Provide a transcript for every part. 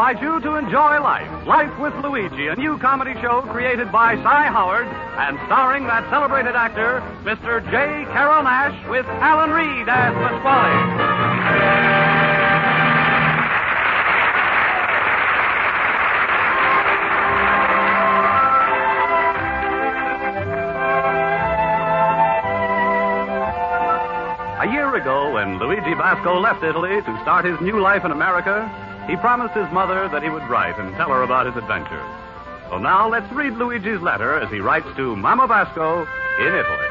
invite you to enjoy life. Life with Luigi, a new comedy show created by Cy Howard and starring that celebrated actor, Mr. J. Carrol Naish, with Alan Reed as Pasquale. A year ago, when Luigi Basco left Italy to start his new life in America, he promised his mother that he would write and tell her about his adventures. So now let's read Luigi's letter as he writes to Mama Basco in Italy.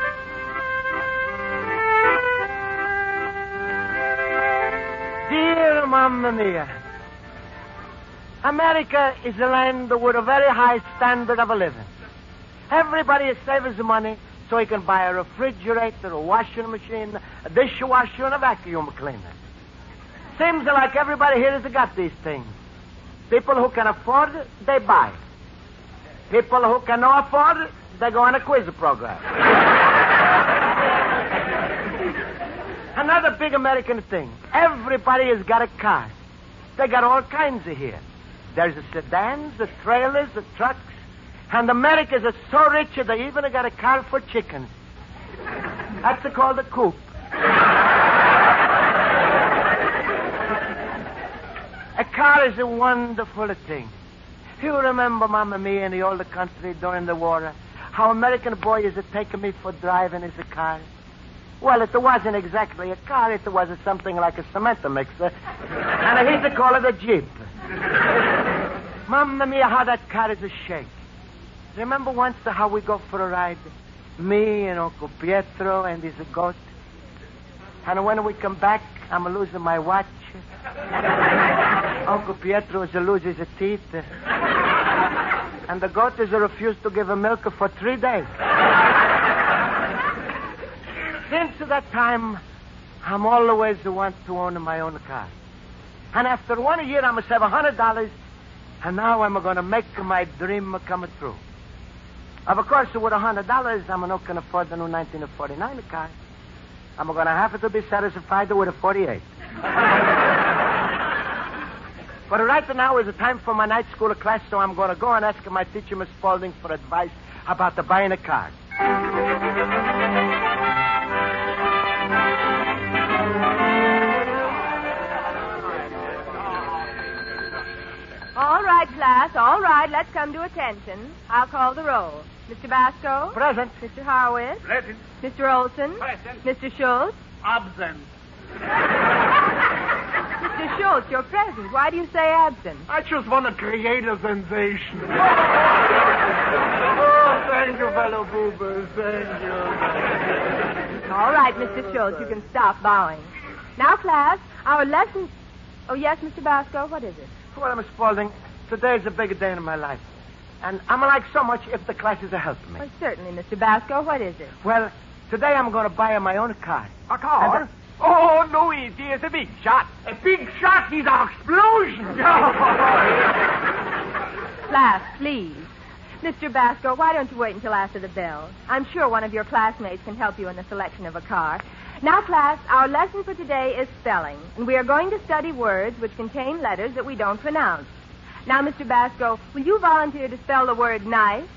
Dear Mamma Mia, America is a land with a very high standard of a living. Everybody saves money so he can buy a refrigerator, a washing machine, a dishwasher, and a vacuum cleaner. Seems like everybody here has got these things. People who can afford it, they buy. People who cannot afford it, they go on a quiz program. Another big American thing. Everybody has got a car. They got all kinds of here. There's the sedans, the trailers, the trucks. And Americans are so rich that they even got a car for chickens. That's called a coop. A car is a wonderful thing. You remember, Mamma Mia, in the old country during the war, uh, how American boy is taking me for driving his car? Well, it wasn't exactly a car. It was something like a cement mixer. And I used to call it a Jeep. Mamma Mia, how that car is a shake. Remember once how we go for a ride? Me and Uncle Pietro and his goat. And when we come back, I'm losing my watch. Uncle Pietro is losing his teeth. And the goat is refused to give him milk for three days. Since that time, I'm always the one to own my own car. And after one year, I must have a hundred dollars, and now I'm going to make my dream come true. Of course, with a hundred dollars, I'm not going to afford the new 1949 car. I'm going to have to be satisfied with a 48. but right now is the time for my night school class, so I'm going to go and ask my teacher, Miss Spaulding, for advice about the buying a car. All right, class. All right. Let's come to attention. I'll call the roll. Mr. Basco? Present. Mr. Harwitz? Present. Mr. Olson? Present. Mr. Schultz? Absent. Mr. Schultz, you're present. Why do you say absent? I just want to create a sensation. oh, thank you, fellow boobers. Thank you. All right, Mr. Schultz, you can stop bowing. Now, class, our lesson. Oh, yes, Mr. Basco, what is it? Well, Miss Spaulding, today's a big day in my life. And I'm like so much if the classes are helping me. Well, certainly, Mr. Basco. What is it? Well, today I'm going to buy my own car. A car? Uh, Oh, no! Luigi is a big shot. A big shot is an explosion. Class, please. Mr. Basco, why don't you wait until after the bell? I'm sure one of your classmates can help you in the selection of a car. Now, class, our lesson for today is spelling, and we are going to study words which contain letters that we don't pronounce. Now, Mr. Basco, will you volunteer to spell the word knife?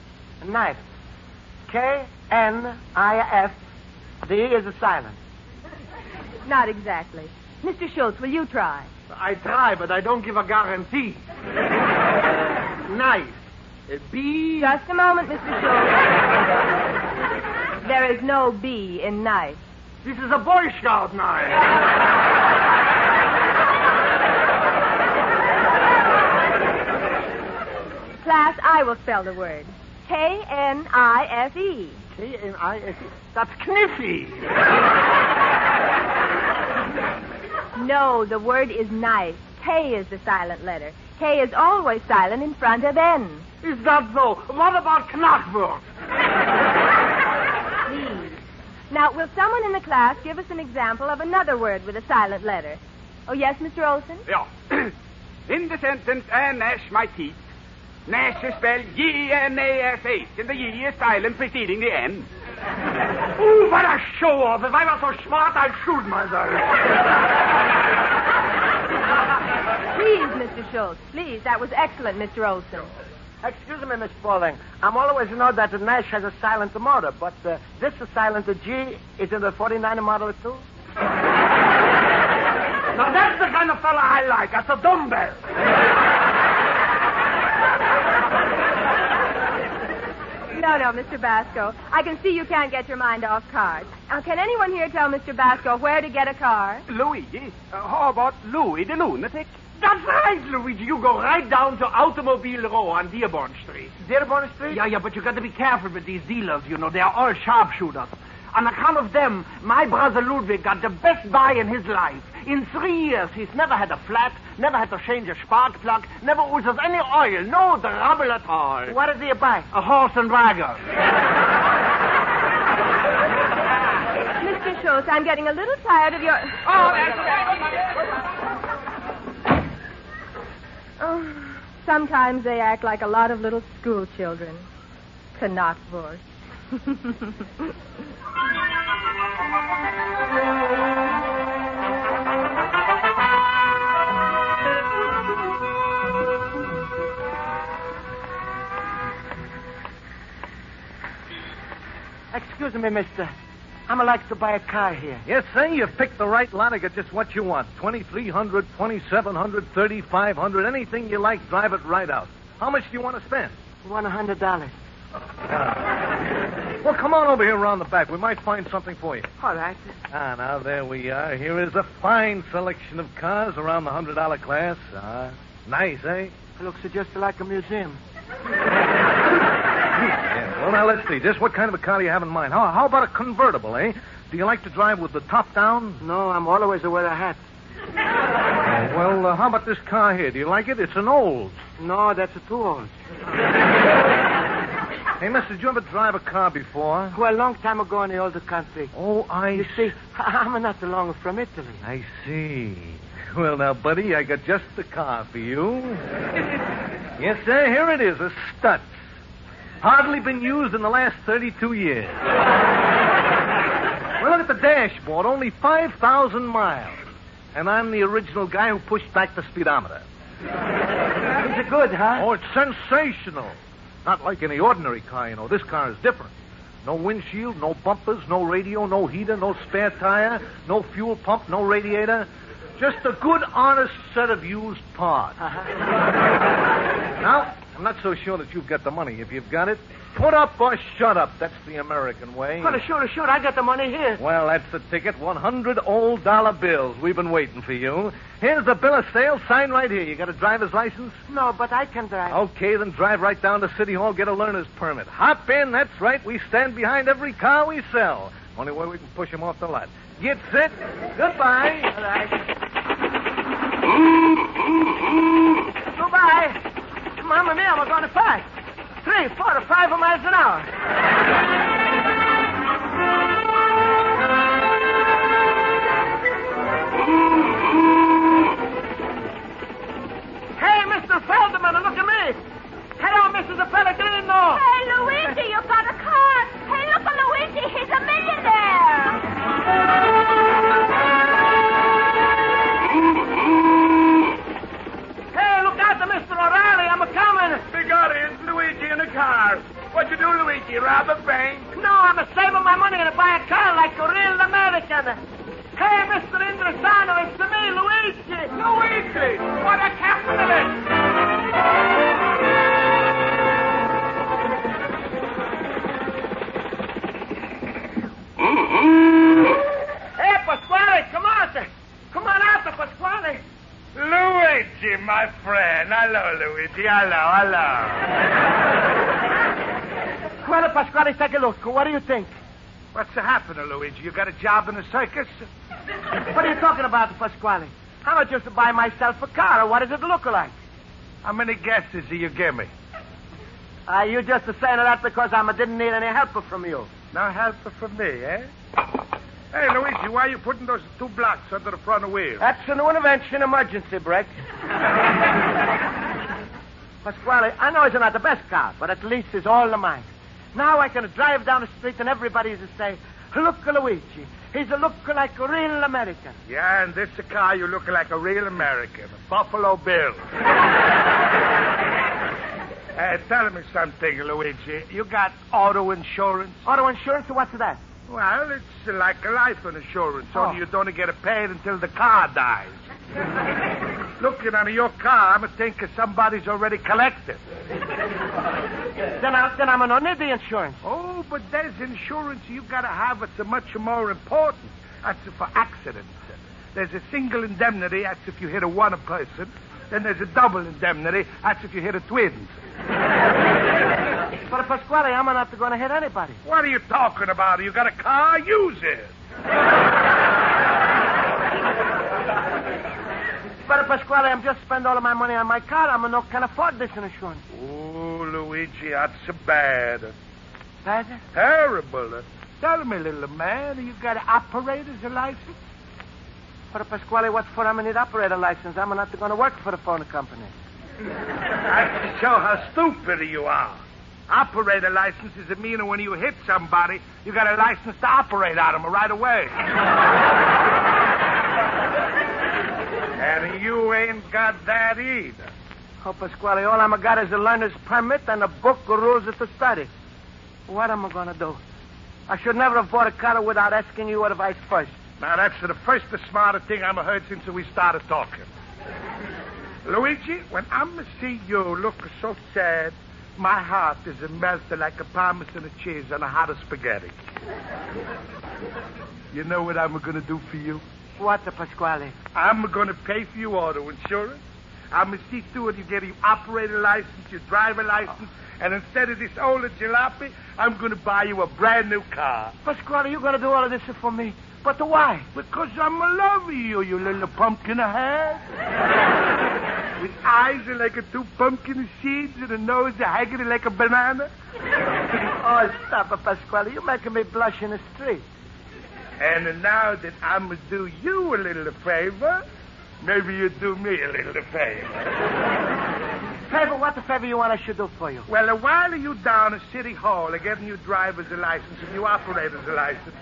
Knife. K N I F. The E is a silent. Not exactly. Mr. Schultz, will you try? I try, but I don't give a guarantee. A B. Just a moment, Mr. Schultz. there is no B in knife. This is a Boy Scout knife. Class, I will spell the word. K N I F E. K N I S E. That's kniffy. No, the word is knife. K is the silent letter. K is always silent in front of N. Is that so? What about Knackwurst? Please. Now, will someone in the class give us an example of another word with a silent letter? Oh, yes, Mr. Olson? Ja. In the sentence, I gnash my teeth. Gnash is spelled G-N-A-S-H, and the G is silent preceding the N. Ooh, what a show off. If I were so smart, I'd shoot myself. Please, Mr. Schultz. Please. That was excellent, Mr. Olson. Excuse me, Miss Spaulding. I'm always know that the Nash has a silent motor, but uh, this is silent G is in the 49 model too? Now, that's the kind of fella I like. That's a dumbbell. No, no, Mr. Basco. I can see you can't get your mind off cars. Now, can anyone here tell Mr. Basco where to get a car? Luigi? Uh, how about Louis the lunatic? That's right, Luigi. You go right down to Automobile Row on Dearborn Street. Dearborn Street? Yeah, yeah, but you got to be careful with these dealers. You know, they are all sharpshooters. On account of them, my brother Ludwig got the best buy in his life. In three years, he's never had a flat, never had to change a spark plug, never uses any oil, no trouble at all. What did he buy? A horse and wagon. Mr. Schultz, I'm getting a little tired of your. Oh, that's Oh, sometimes they act like a lot of little school children. Excuse me, mister. I'm like to buy a car here. Yes, sir, you've picked the right lot. I got just what you want. 2300 2700 3500 anything you like, drive it right out. How much do you want to spend? One hundred dollars. Ah. Well, come on over here around the back. We might find something for you. All right. Ah, now there we are. Here is a fine selection of cars around the hundred dollar class. Ah, nice, eh? Looks just like a museum. Yeah. Well, now let's see. Just what kind of a car do you have in mind? How, how about a convertible, eh? Do you like to drive with the top down? No, I'm always wear a hat. Well, uh, how about this car here? Do you like it? It's an old. No, that's a too old. Hey, mister, did you ever drive a car before? Well, a long time ago in the old country. Oh, I You see, I'm not so long from Italy. I see. Well, now, buddy, I got just the car for you. yes, sir, here it is, a Stutz. Hardly been used in the last 32 years. well, look at the dashboard, only 5,000 miles. And I'm the original guy who pushed back the speedometer. Is it good, huh? Oh, it's sensational. Not like any ordinary car, you know. This car is different. No windshield, no bumpers, no radio, no heater, no spare tire, no fuel pump, no radiator. Just a good, honest set of used parts. Uh-huh. Now, I'm not so sure that you've got the money. If you've got it, put up or shut up. That's the American way. Well, sure, sure. I got the money here. Well, that's the ticket. 100 old dollar bills. We've been waiting for you. Here's the bill of sale. Sign right here. You got a driver's license? No, but I can drive. Okay, then drive right down to City Hall, get a learner's permit. Hop in, that's right. We stand behind every car we sell. Only way we can push 'em off the lot. Get set. Goodbye. All right. Goodbye. Mamma mia, we're going fast. Three, four, five miles an hour. Hey, Mr. Feldman, look at me. Hello, Mrs. Pellegrino. What you? Rob a bank? No, I'm a saving my money and buy a car like a real American. Hey, Mr. Indrisano, it's me, Luigi. Luigi! What a capitalist! Mm-hmm. Hey, Pasquale, come on. sir. Come on out, Pasquale. Luigi, my friend. Hello, Luigi. Hello, hello. Well, Pasquale, take a look. What do you think? What's happening, Luigi? You got a job in the circus? What are you talking about, Pasquale? I'm not just to buy myself a car. What does it look like? How many guesses do you give me? Uh, you just saying that because I didn't need any help from you. No help from me, eh? Hey, Luigi, why are you putting those two blocks under the front wheel? That's a new invention, emergency brake. Pasquale, I know it's not the best car, but at least it's all of mine. Now I can drive down the street and everybody's to say, look Luigi. He's a look like a real American. Yeah, and this a car you look like a real American, a Buffalo Bill. uh, tell me something, Luigi. You got auto insurance? Auto insurance, what's that? Well, it's like a life insurance, Oh. only you don't get it paid until the car dies. Looking under your car, I'm thinking somebody's already collected. Then, I, then I'm gonna need the insurance. Oh, but there's insurance you gotta have. It's a much more important. That's for accidents. There's a single indemnity. That's if you hit a one person. Then there's a double indemnity. That's if you hit a twins. But Pasquale, I'm not going to hit anybody. What are you talking about? You got a car? Use it. But Pasquale, I'm just spend all of my money on my car. I'm not can afford this insurance. Oh, Luigi, that's bad. Bad? Terrible. Tell me, little man, you got an operator's license? But Pasquale, what for? I'm need operator license. I'm not going to work for the phone company. I show how stupid you are. Operator license is a meaning when you hit somebody, you got a license to operate on them right away. And you ain't got that either. Oh, Pasquale, all I'm got is a learner's permit and a book of rules to study. What am I going to do? I should never have bought a car without asking you advice first. Now, that's the first the smartest thing I've heard since we started talking. Luigi, when I'm see you look so sad, my heart is a melted like a parmesan cheese on a hot spaghetti. You know what I'm going to do for you? What, the Pasquale? I'm going to pay for your auto insurance. I'm going to see to it you get your operator license, your driver license, and instead of this old jalopy, I'm going to buy you a brand new car. Pasquale, you're going to do all of this for me. But why? Because I'm in love with you, you little pumpkin head. With eyes are like a two pumpkin seeds and a nose haggard like a banana. Oh, stop it, Pasquale. You're making me blush in the street. And now that I'm going to do you a little favor, maybe you do me a little favor. Favor, what the favor you want I should do for you? Well, a while you down at City Hall are getting your driver's license and your operator's license,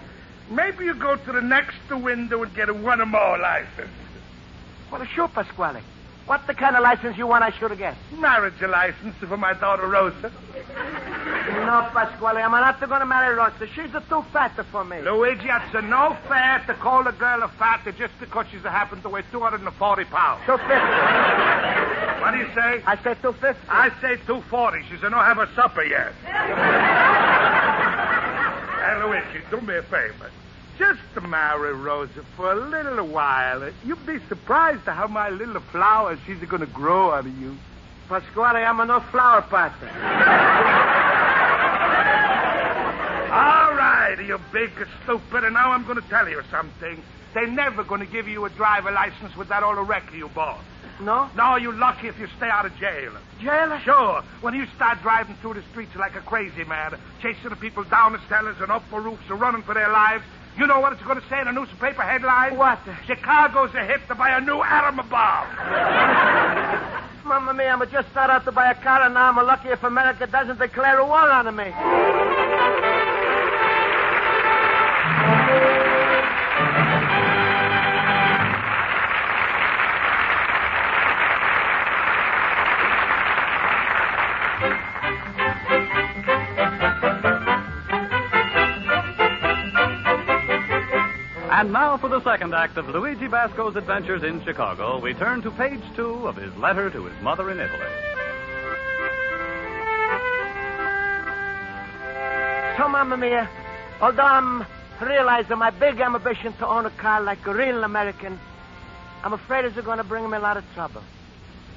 maybe you go to the next window and get a one or more license. Well, sure, Pasquale. What the kind of license you want I should get? Marriage license for my daughter Rosa. No, Pasquale, I'm not going to marry Rosa. She's a too fat for me. Luigi, it's a no fair to call a girl a fat just because she's happened to weigh 240 pounds. Two fifty. What do you say? I two fifty. I say 240. She's a not have her supper yet. and Luigi, do me a favor. Just to marry Rosa for a little while. You'd be surprised at how my little flower she's going to grow out of you. Pasquale, I'm a no flower partner. All right, you big stupid. And now I'm going to tell you something. They're never going to give you a driver license with that old wrecker you bought. No? No, you're lucky if you stay out of jail. Jail? Sure. When you start driving through the streets like a crazy man, chasing the people down the cellars and up the roofs and running for their lives, you know what it's going to say in a newspaper headline? What? Chicago's a hit to buy a new atom bomb. Mamma mia, I'm just started out to buy a car, and now I'm lucky if America doesn't declare a war on me. And now for the second act of Luigi Basco's adventures in Chicago, we turn to page two of his letter to his mother in Italy. So, Mamma Mia, although I'm realizing my big ambition to own a car like a real American, I'm afraid it's going to bring me a lot of trouble.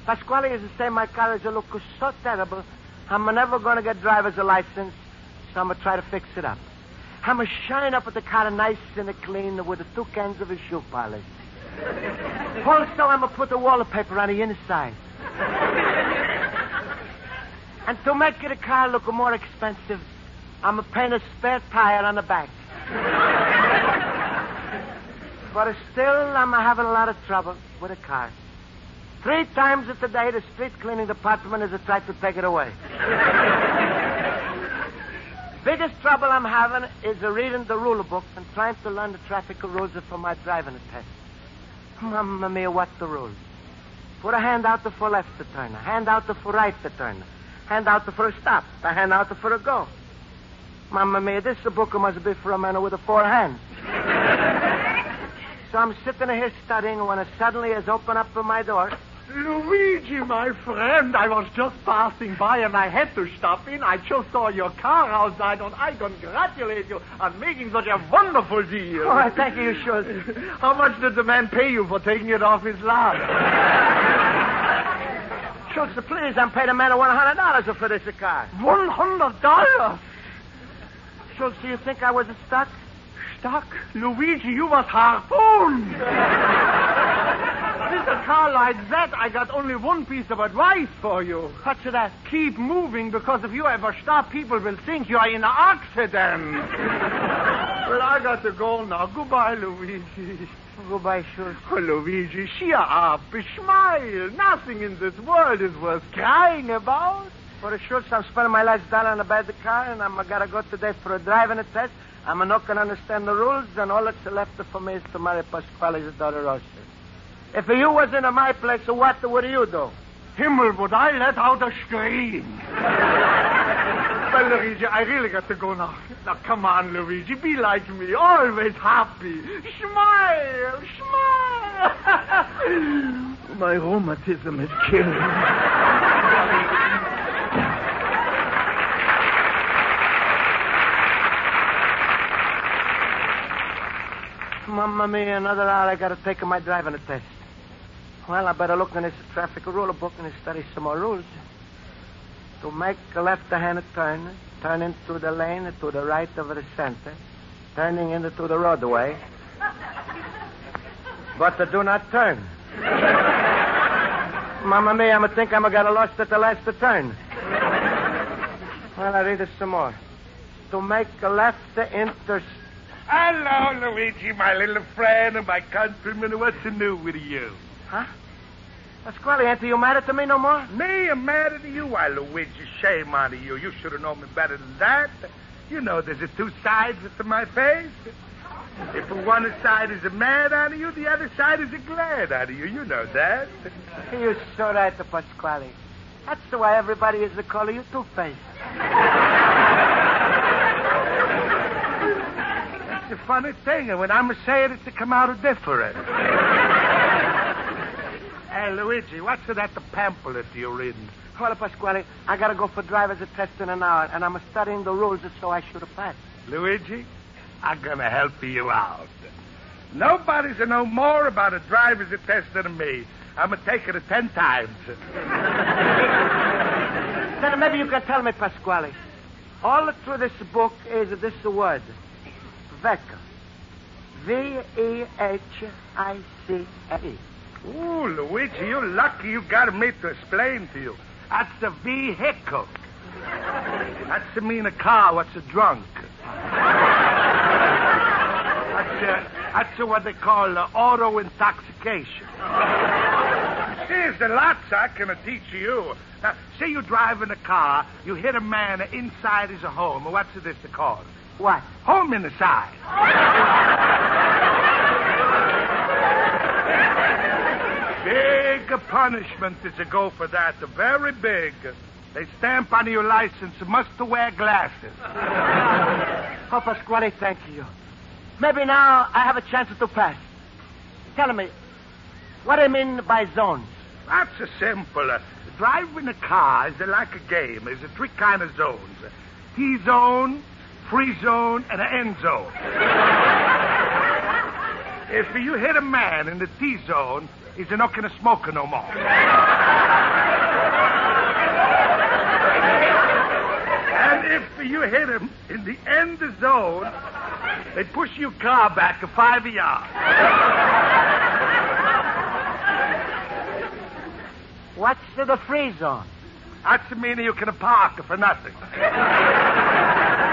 Pasquale is to say my car is a look so terrible, I'm never going to get driver's a license, so I'm going to try to fix it up. I'm a shining up at the car nice and clean with the two cans of a shoe polish. Also, I'm to put the wallpaper on the inside. And to make the car look more expensive, I'm to paint a spare tire on the back. but still, I'm having a lot of trouble with the car. Three times a day, the street cleaning department has tried to take it away. Biggest trouble I'm having is reading the rule book and trying to learn the traffic rules for my driving test. Mamma mia, what the rules? Put a hand out the for left to turn, a hand out for right to turn, hand out for a stop, a hand out for a go. Mamma mia, this book must be for a man with a four hands. so I'm sitting here studying when it suddenly has opened up for my door. Luigi, my friend, I was just passing by and I had to stop in. I just saw your car outside and I congratulate you on making such a wonderful deal. Oh, thank you, Schultz. How much did the man pay you for taking it off his lot? Schultz, please, I'm paying a man $100 for this car. One hundred dollars? Schultz, do you think I was stuck? Stuck? Luigi, you was harpooned. With a car like that, I got only one piece of advice for you. What's that? Keep moving, because if you ever stop, people will think you are in an accident. well, I got to go now. Goodbye, Luigi. Goodbye, Schultz. Oh, Luigi, cheer up. Smile. Nothing in this world is worth crying about. For the Schultz, I'm spending my last dollar on a bad car, and I'm going to go today for a driving test. I'm not going to understand the rules, and all that's left for me is to marry Pasquale's daughter, Rosa. If you was in my place, what would you do? Himmel, would I let out a scream? well, Luigi, I really got to go now. Now, come on, Luigi. Be like me. Always happy. Smile. Smile. My rheumatism is killing me. Mamma mia, another hour I got to take my driving test. Well, I better look in this traffic rule book and study some more rules. To make a left-hand turn, turn into the lane to the right of the center, turning into the roadway. But to do not turn. Mamma mia, I'm think I'm gonna lost at the last turn. Well, I read it some more. To make a left inter... Hello, Luigi, my little friend and my countryman. What's new with you? Huh? Pasquale, ain't you mad at me no more? Me, I'm mad at you? Why, Luigi, shame on you. You should have known me better than that. You know there's a two sides to my face. If one side is a mad on you, the other side is a glad on you. You know that. You're so right, Pasquale. That's the way everybody is calling you Two-Face. That's the funny thing. And when I'm saying it, to come out different. Hey, Luigi, what's that the pamphlet you're reading? Well, Pasquale, I gotta go for driver's test in an hour, and I'm studying the rules so I should have passed. Luigi, I'm gonna help you out. Nobody's to know more about a driver's test than me. I'm gonna take it ten times. then maybe you can tell me, Pasquale. All through this book is this word, vehicle. V-E-H-I-C-L-E. Ooh, Luigi, you're lucky you got me to explain to you. That's a vehicle. That's to mean a car what's a drunk. That's, uh, that's uh, what they call uh, auto intoxication. There's the lots I can teach you. Now, say you drive in a car, you hit a man inside his home. What's this called? What? Home inside. Big punishment is to go for that. Very big. They stamp on your license. Must wear glasses. Oh, Pasquale, thank you. Maybe now I have a chance to pass. Tell me, what do you mean by zones? That's a simple. Uh, driving a car is like a game. There's a three kind of zones. T zone, free zone, and an end zone. if you hit a man in the T zone, he's not going to smoke no more. and if you hit him in the end zone, they push your car back a five yards. What's the free zone? That's the meaning you can park for nothing.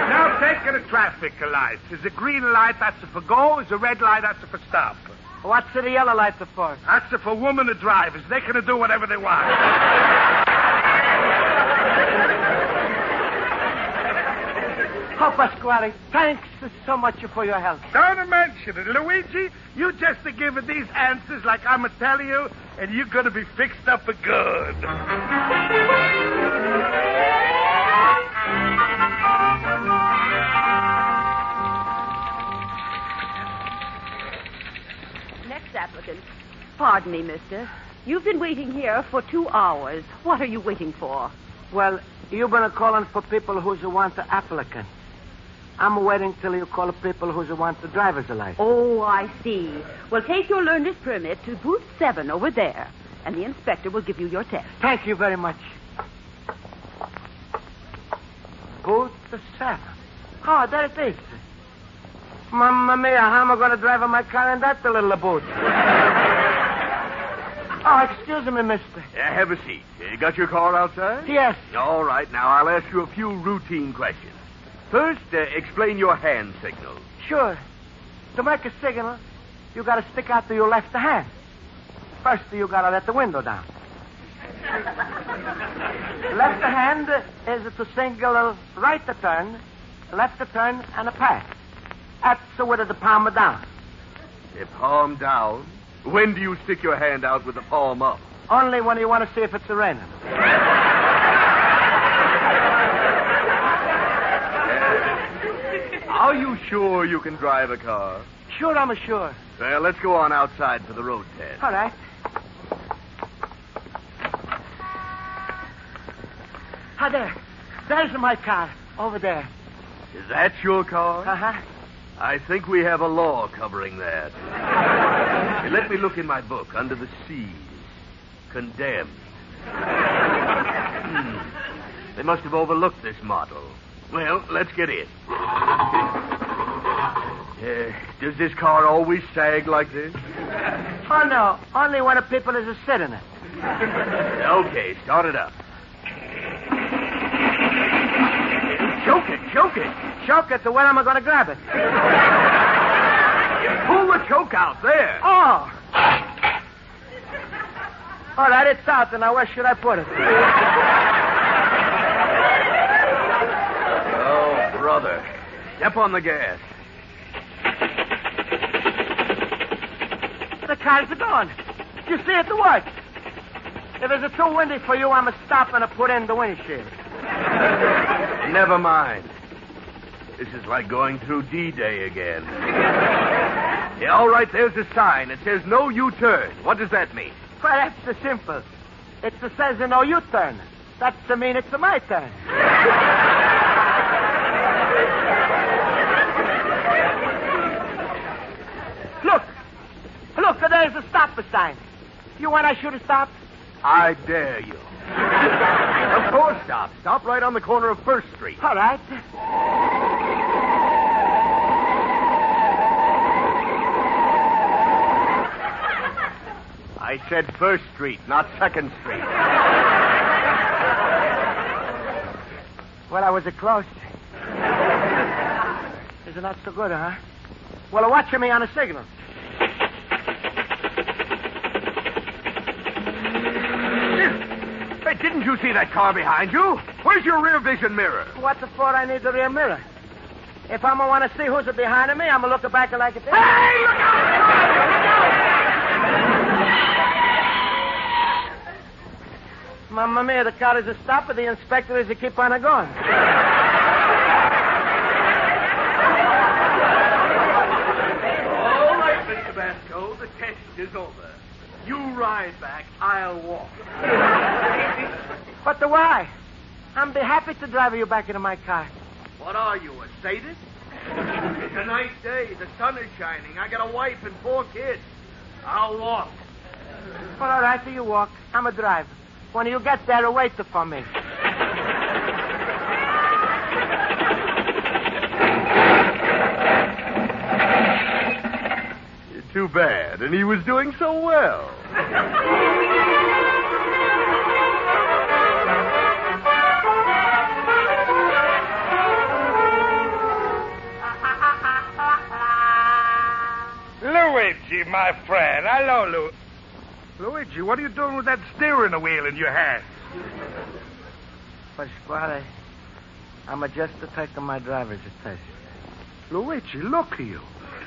now take the traffic lights. Is a green light, that's for go. Is a red light, that's for stop. What's the yellow light for? That's for women to drivers. They can do whatever they want. Oh, Pasquale, thanks so much for your help. Don't mention it. Luigi, you just a giving these answers like I'm a tell you, and you're going to be fixed up for good. Pardon me, mister. You've been waiting here for two hours. What are you waiting for? Well, you've been calling for people who's who want the applicant. I'm waiting till you call people who's want the driver's license. Oh, I see. Well, take your learner's permit to booth seven over there, and the inspector will give you your test. Thank you very much. Booth seven. Oh, there it is. Mamma mia, how am I going to drive my car in that little booth? Oh, excuse me, mister. Uh, have a seat. Uh, got your car outside? Yes. All right. Now, I'll ask you a few routine questions. First, uh, explain your hand signal. Sure. To make a signal, you got to stick out to your left hand. First, you got to let the window down. left hand is to signal right to turn, left to turn, and a pass. That's with the palm down. The palm down? When do you stick your hand out with the palm up? Only when you want to see if it's a raining. Are you sure you can drive a car? Sure, I'm sure. Well, let's go on outside for the road test. All right. Ah, there. There's my car. Over there. Is that your car? Uh-huh. I think we have a law covering that. Let me look in my book under the C's. Condemned. Hmm. They must have overlooked this model. Well, let's get in. Uh, does this car always sag like this? Oh, no. Only when a people is a sitting in it. Okay, start it up. Choke it, choke it. Choke it, so when am I going to grab it? Pull the choke out there. Oh. All right, it's out, and now where should I put it? Oh, brother. Step on the gas. The car's gone. You see it work. If it's too windy for you, I'm a stop and a put in the windshield. Never mind. This is like going through D-Day again. Yeah, all right, there's a sign. It says no U-turn. What does that mean? Well, that's the simple. It says no U-turn. That's to mean it's my turn. Look. Look, there's a stop sign. You want I should have stopped? I dare you. of course, stop. Stop right on the corner of First Street. All right. I said First Street, not Second Street. Well, I was a close. Isn't that so good, huh? Well, watch me on a signal. Hey, didn't you see that car behind you? Where's your rear vision mirror? What the for I need the rear mirror? If I'm going to want to see who's behind me, I'm going to look back like it is. Hey, look out! Mamma mia, the car is a stop, but the inspector is a keep on a going. All right, Mr. Basco, the test is over. You ride back, I'll walk. But the why? I'm be happy to drive you back into my car. What are you, a sadist? It's a nice day. The sun is shining. I got a wife and four kids. I'll walk. Well, all right, so you walk. I'm a driver. When you get there, wait for me. Too bad. And he was doing so well. Luigi, my friend. Hello, Lu. Luigi, what are you doing with that steering wheel in your hand? Pasquale, I'm just taking my driver's test. Luigi, look at you.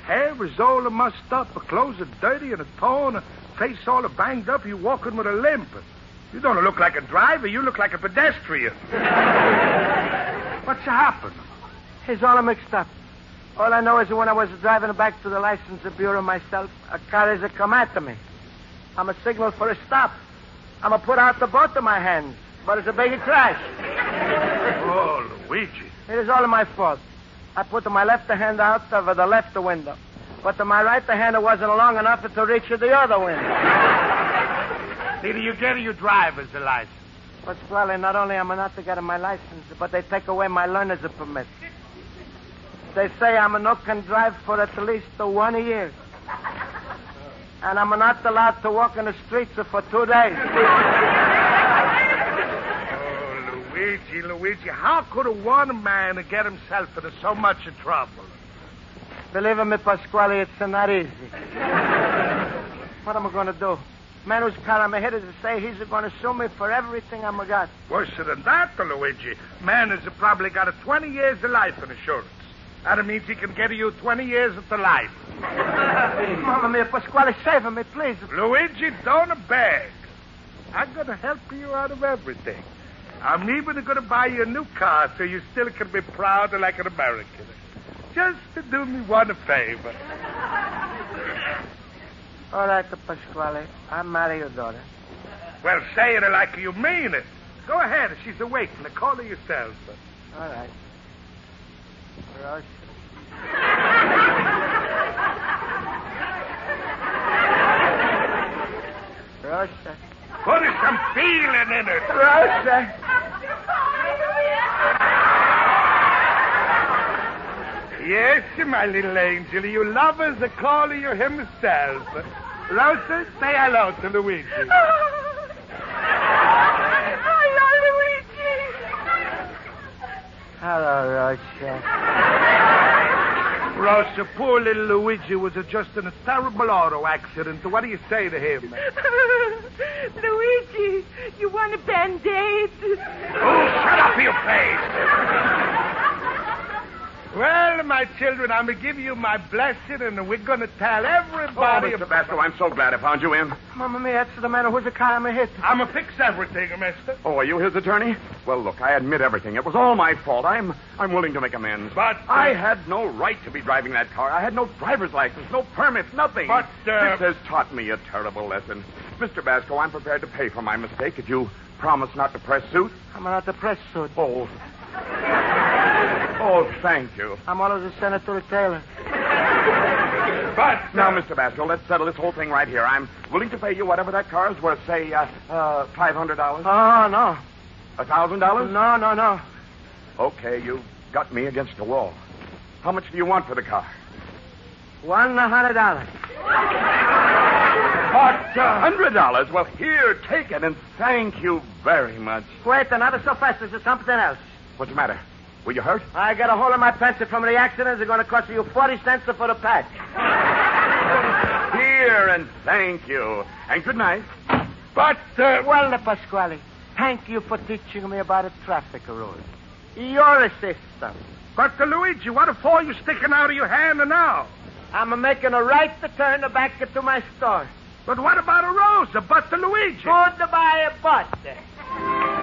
Hair is all mussed up, her clothes are dirty and a torn, her face all banged up. You walking with a limp. You don't look like a driver. You look like a pedestrian. What's happened? It's all mixed up. All I know is that when I was driving back to the license bureau myself, a car is a come after me. I'm a signal for a stop. I'm a put out the both of my hands, but it's a big crash. Oh, Luigi. It is all my fault. I put my left hand out of the left window, but to my right hand it wasn't long enough to reach the other window. Did you get your driver's license? Pasquale, not only am I not to get my license, but they take away my learner's permit. They say I'm a not can drive for at least one year. And I'm not allowed to walk in the streets for two days. Oh, Luigi, Luigi, how could a one man get himself into so much trouble? Believe me, Pasquale, it's not easy. what am I going to do? Man whose car I'm ahead to say he's going to sue me for everything I'm got. Worse than that, Luigi. Man has probably got a 20 years of life insurance. That means he can get you 20 years of the life. Mamma mia, Pasquale, save me, please. Luigi, don't beg. I'm going to help you out of everything. I'm even going to buy you a new car so you still can be proud like an American. Just to do me one favor. All right, Pasquale. I'll marry your daughter. Well, say it like you mean it. Go ahead. She's awake. Now call her yourself. All right. Rosa. Rosa. Put some feeling in it. Rosa. Yes, my little angel. You are calling you himself. Rosa, say hello to Luigi. Hello, Rosa. Rosa, poor little Luigi was just in a terrible auto accident. What do you say to him? Luigi, you want a band-aid? Oh, shut up, you face! Well, my children, I'm going to give you my blessing, and we're going to tell everybody. Oh, Mr. Basco, I'm so glad I found you in. Mamma mia, that's the man who's the car I'm hit. I'm going to fix everything, mister. Oh, are you his attorney? Well, look, I admit everything. It was all my fault. I'm I'm willing to make amends. But uh, I had no right to be driving that car. I had no driver's license, no permits, nothing. But, uh... This has taught me a terrible lesson. Mr. Basco, I'm prepared to pay for my mistake if you promise not to press suit. I'm not to press suit. Oh. Oh, thank you. I'm always a Senator Taylor. But now, Mr. Basco, let's settle this whole thing right here. I'm willing to pay you whatever that car is worth. Say, uh, uh, five hundred dollars. Oh no. A thousand dollars? No, no, no. Okay, you've got me against the wall. How much do you want for the car? One hundred dollars. What? A hundred dollars? Well, here, take it, and thank you very much. Wait, not so fast. This is something else. What's the matter? Were you hurt? I got a hold of my pencil from the accident. It's going to cost you 40 cents for the patch. Here, and thank you. And good night. But, uh, well, Pasquale, thank you for teaching me about a traffic rule. You're a system. But, uh, Luigi, what for you sticking out of your hand now? I'm making a right to turn the back to my store. But what about a Rosa? But to Luigi? Goodbye, but. Be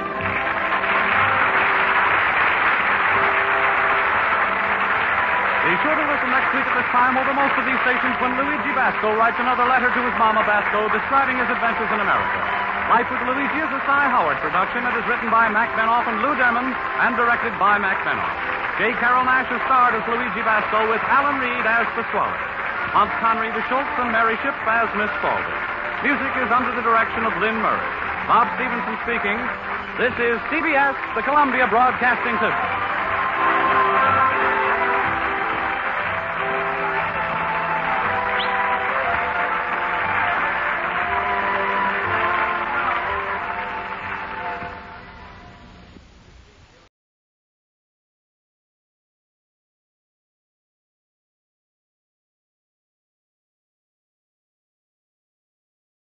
sure to listen next week at this time over most of these stations when Luigi Basco writes another letter to his mama Basco describing his adventures in America. Life with Luigi is a Cy Howard production that is written by Mac Benoff and Lou Derman and directed by Mac Benoff. J. Carrol Naish is starred as Luigi Basco with Alan Reed as Pasquale. Hans Conried the Schultz and Mary Shipp as Miss Spaulding. Music is under the direction of Lynn Murray. Bob Stevenson speaking. This is CBS, the Columbia Broadcasting System.